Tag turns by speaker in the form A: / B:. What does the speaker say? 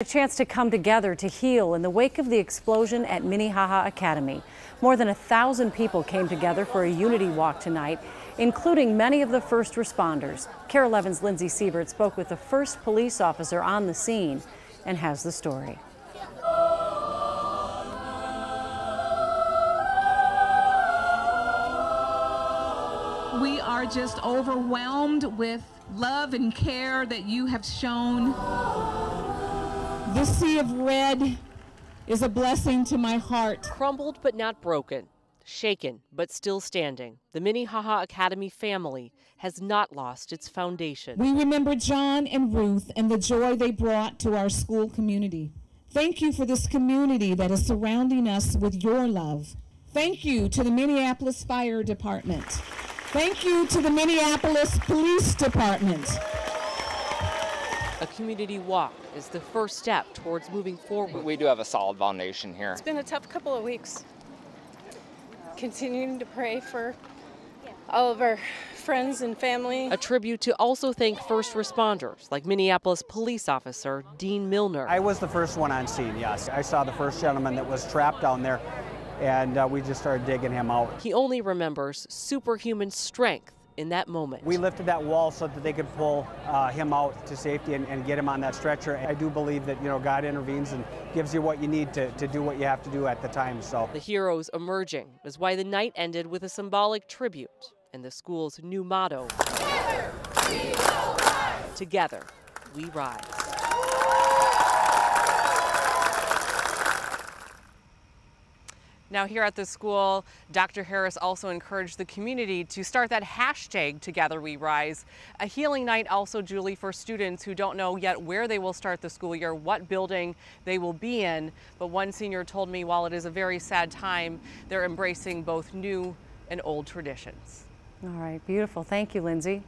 A: A chance to come together to heal in the wake of the explosion at Minnehaha Academy. More than a thousand people came together for a unity walk tonight, including many of the first responders. KARE 11's Lindsey Seavert spoke with the first police officer on the scene and has the story.
B: We are just overwhelmed with love and care that you have shown.
C: This sea of red is a blessing to my heart.
D: Crumbled but not broken, shaken but still standing, the Minnehaha Academy family has not lost its foundation.
C: We remember John and Ruth and the joy they brought to our school community. Thank you for this community that is surrounding us with your love. Thank you to the Minneapolis Fire Department. Thank you to the Minneapolis Police Department.
D: A community walk is the first step towards moving forward.
E: We do have a solid foundation here.
F: It's been a tough couple of weeks. Continuing to pray for all of our friends and family.
D: A tribute to also thank first responders like Minneapolis police officer Dean Milner.
G: I was the first one on scene, yes. I saw the first gentleman that was trapped down there, and uh, we just started digging him out.
D: He only remembers superhuman strength in that moment.
G: We lifted that wall so that they could pull uh, him out to safety and, and, get him on that stretcher. I do believe that you know God intervenes and gives you what you need to, to do what you have to do at the time. So
D: the heroes emerging is why the night ended with a symbolic tribute and the school's new motto: Together we rise. Together we rise. Now, here at the school, Dr. Harris also encouraged the community to start that hashtag Together We Rise. A healing night also, Julie, for students who don't know yet where they will start the school year, what building they will be in. But one senior told me while it is a very sad time, they're embracing both new and old traditions.
A: All right, beautiful. Thank you, Lindsey.